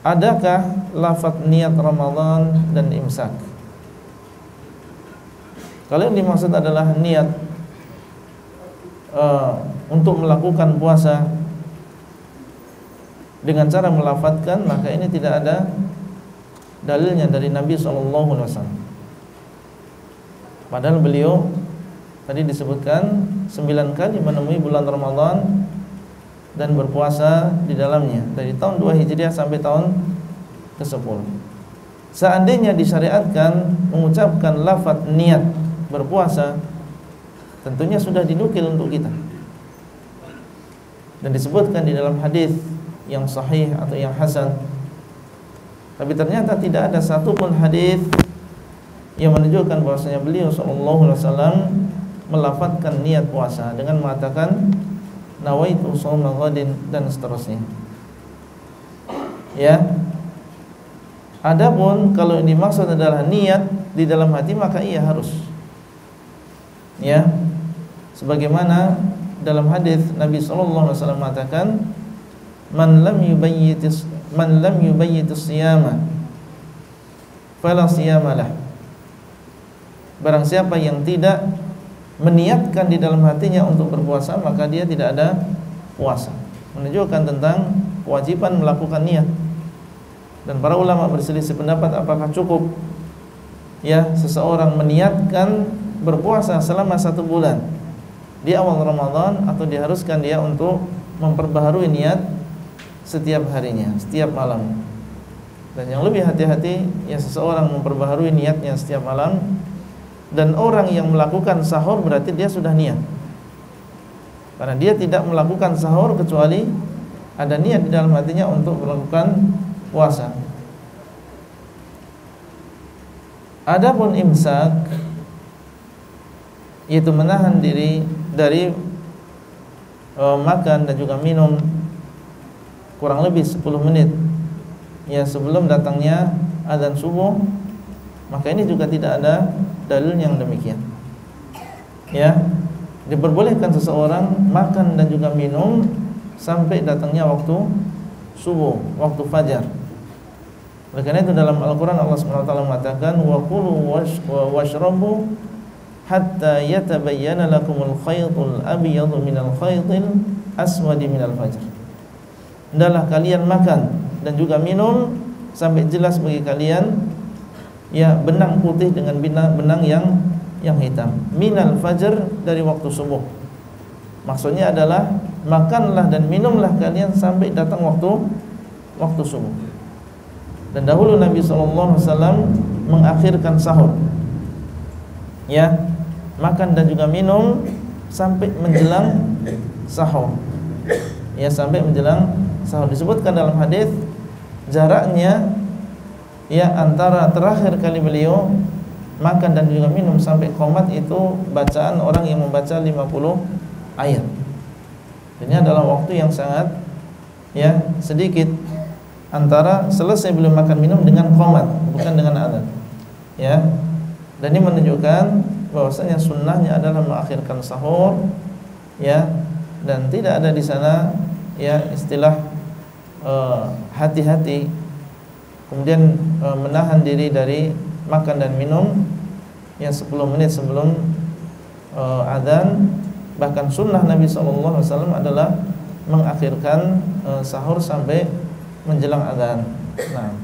adakah lafaz niat Ramadan dan imsak? Kalau yang dimaksud adalah niat uh, untuk melakukan puasa dengan cara melafatkan maka ini tidak ada dalilnya dari Nabi SAW. Padahal beliau tadi disebutkan sembilan kali menemui bulan Ramadan dan berpuasa di dalamnya dari tahun 2 Hijriah sampai tahun ke-10. Seandainya disyariatkan mengucapkan lafaz niat berpuasa tentunya sudah dinukil untuk kita. Dan disebutkan di dalam hadis yang sahih atau yang hasan. Tapi ternyata tidak ada satupun hadis yang menunjukkan bahwasanya beliau sallallahu alaihi wasallam melafatkan niat puasa dengan mengatakan nawaitu shauma ghadin dan seterusnya. Ya. Adapun kalau yang dimaksud adalah niat di dalam hati maka ia harus ya sebagaimana dalam hadis Nabi sallallahu alaihi wasallam mengatakan man lam yubayyit man lam yubayyit siyama fala siyamalah barang siapa yang tidak meniatkan di dalam hatinya untuk berpuasa maka dia tidak ada puasa menunjukkan tentang kewajiban melakukan niat dan para ulama berselisih pendapat apakah cukup ya seseorang meniatkan berpuasa selama satu bulan di awal Ramadan atau diharuskan dia untuk memperbaharui niat setiap harinya, setiap malam. Dan yang lebih hati-hati ya seseorang memperbaharui niatnya setiap malam dan orang yang melakukan sahur berarti dia sudah niat. Karena dia tidak melakukan sahur kecuali ada niat di dalam hatinya untuk melakukan puasa. Adapun imsak yaitu menahan diri dari e, makan dan juga minum kurang lebih 10 menit ya sebelum datangnya azan subuh maka ini juga tidak ada dalil yang demikian ya diperbolehkan seseorang makan dan juga minum sampai datangnya waktu subuh waktu fajar oleh karena itu dalam Al-Quran Allah SWT mengatakan kulu washrabu hatta yatabayyana lakumul khaytul abyadu minal khaytil aswadi minal fajr. Hendaklah kalian makan dan juga minum sampai jelas bagi kalian ya benang putih dengan benang, benang yang yang hitam minal fajr dari waktu subuh. Maksudnya adalah makanlah dan minumlah kalian sampai datang waktu waktu subuh. Dan dahulu Nabi SAW mengakhirkan sahur. Ya, makan dan juga minum sampai menjelang sahur. Ya, sampai menjelang sahur. Disebutkan dalam hadis jaraknya ya antara terakhir kali beliau makan dan juga minum sampai komat itu bacaan orang yang membaca 50 ayat. Ini adalah waktu yang sangat ya sedikit antara selesai beliau makan minum dengan komat bukan dengan adzan. Ya. Dan ini menunjukkan bahwasanya sunnahnya adalah mengakhirkan sahur ya dan tidak ada di sana ya istilah eh, hati-hati uh, kemudian uh, menahan diri dari makan dan minum yang 10 menit sebelum uh, adzan bahkan sunnah Nabi SAW adalah mengakhirkan uh, sahur sampai menjelang adzan. Nah,